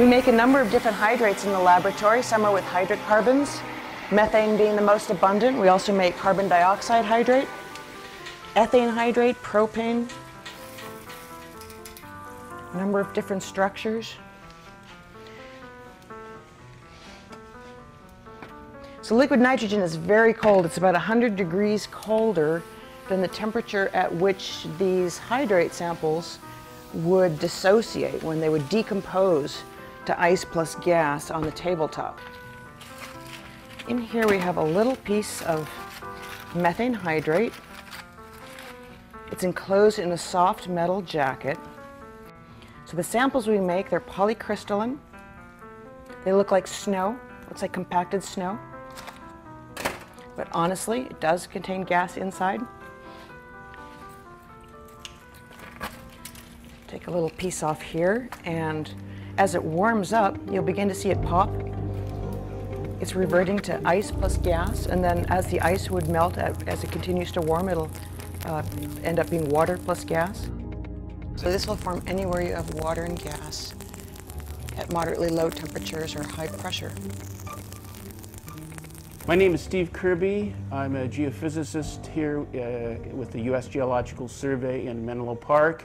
We make a number of different hydrates in the laboratory. Some are with hydrocarbons, methane being the most abundant. We also make carbon dioxide hydrate, ethane hydrate, propane, a number of different structures. So liquid nitrogen is very cold. It's about 100 degrees colder than the temperature at which these hydrate samples would dissociate when they would decompose to ice plus gas on the tabletop. In here we have a little piece of methane hydrate. It's enclosed in a soft metal jacket. So the samples we make, they're polycrystalline. They look like snow, looks like compacted snow. But honestly, it does contain gas inside. Take a little piece off here, and as it warms up, you'll begin to see it pop. It's reverting to ice plus gas, and then as the ice would melt as it continues to warm, it'll uh, end up being water plus gas. So this will form anywhere you have water and gas at moderately low temperatures or high pressure. My name is Steve Kirby. I'm a geophysicist here uh, with the U.S. Geological Survey in Menlo Park.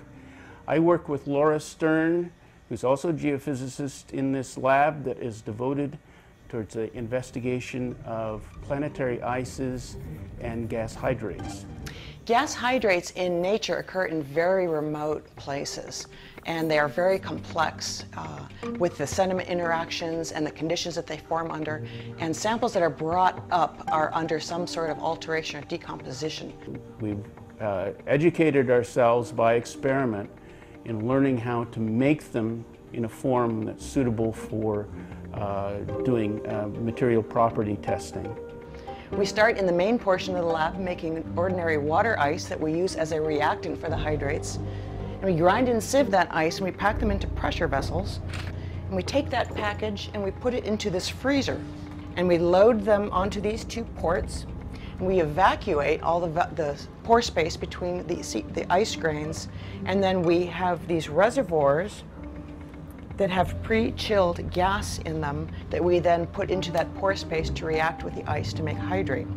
I work with Laura Stern, who's also a geophysicist in this lab that is devoted towards the investigation of planetary ices and gas hydrates. Gas hydrates in nature occur in very remote places and they are very complex uh, with the sediment interactions and the conditions that they form under and samples that are brought up are under some sort of alteration or decomposition. We've uh, educated ourselves by experiment in learning how to make them in a form that's suitable for uh, doing uh, material property testing. We start in the main portion of the lab making ordinary water ice that we use as a reactant for the hydrates. And we grind and sieve that ice and we pack them into pressure vessels. And we take that package and we put it into this freezer. And we load them onto these two ports we evacuate all the, the pore space between the, the ice grains, and then we have these reservoirs that have pre-chilled gas in them that we then put into that pore space to react with the ice to make hydrate.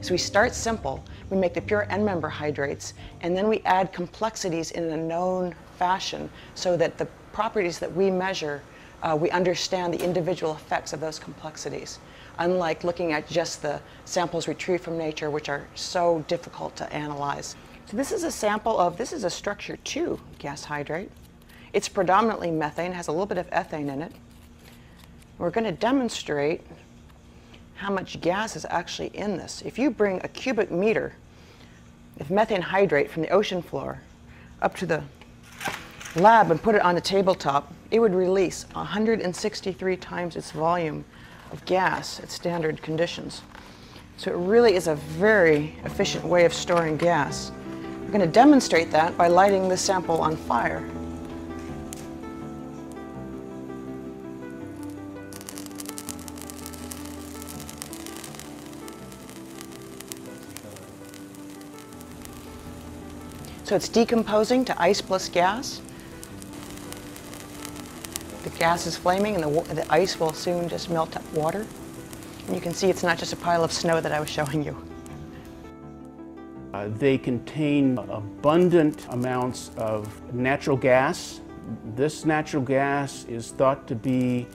So we start simple, we make the pure end member hydrates, and then we add complexities in a known fashion so that the properties that we measure, uh, we understand the individual effects of those complexities unlike looking at just the samples retrieved from nature, which are so difficult to analyze. So this is a sample of, this is a structure two gas hydrate. It's predominantly methane, has a little bit of ethane in it. We're going to demonstrate how much gas is actually in this. If you bring a cubic meter of methane hydrate from the ocean floor up to the lab and put it on the tabletop, it would release 163 times its volume of gas at standard conditions. So it really is a very efficient way of storing gas. We're going to demonstrate that by lighting this sample on fire. So it's decomposing to ice plus gas. The gas is flaming and the, the ice will soon just melt up water. And you can see it's not just a pile of snow that I was showing you. Uh, they contain abundant amounts of natural gas. This natural gas is thought to be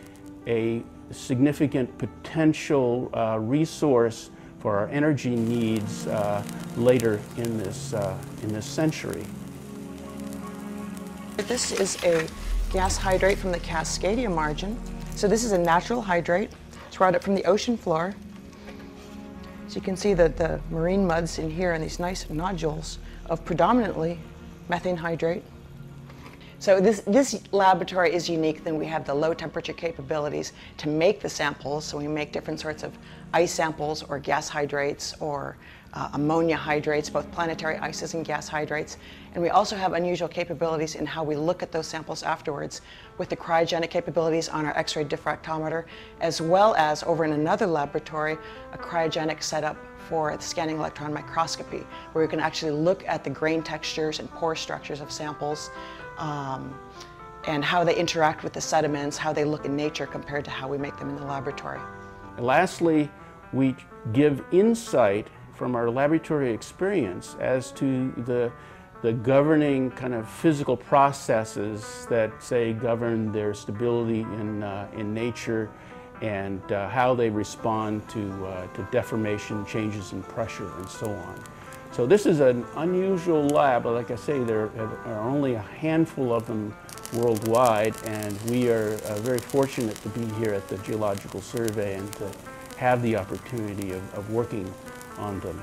a significant potential uh, resource for our energy needs uh, later in this, uh, in this century. This is a gas hydrate from the Cascadia margin. So this is a natural hydrate. It's brought up from the ocean floor. So you can see that the marine muds in here and these nice nodules of predominantly methane hydrate. So this, this laboratory is unique then we have the low temperature capabilities to make the samples. So we make different sorts of ice samples or gas hydrates or uh, ammonia hydrates, both planetary ices and gas hydrates. And we also have unusual capabilities in how we look at those samples afterwards with the cryogenic capabilities on our X-ray diffractometer, as well as over in another laboratory, a cryogenic setup for scanning electron microscopy, where we can actually look at the grain textures and pore structures of samples um, and how they interact with the sediments, how they look in nature compared to how we make them in the laboratory. And lastly, we give insight from our laboratory experience as to the, the governing kind of physical processes that say govern their stability in, uh, in nature and uh, how they respond to, uh, to deformation, changes in pressure, and so on. So this is an unusual lab, like I say, there are only a handful of them worldwide, and we are uh, very fortunate to be here at the Geological Survey and to have the opportunity of, of working on them.